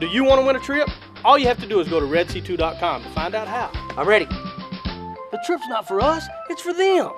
Do you want to win a trip? All you have to do is go to redc2.com to find out how. I'm ready. The trip's not for us, it's for them.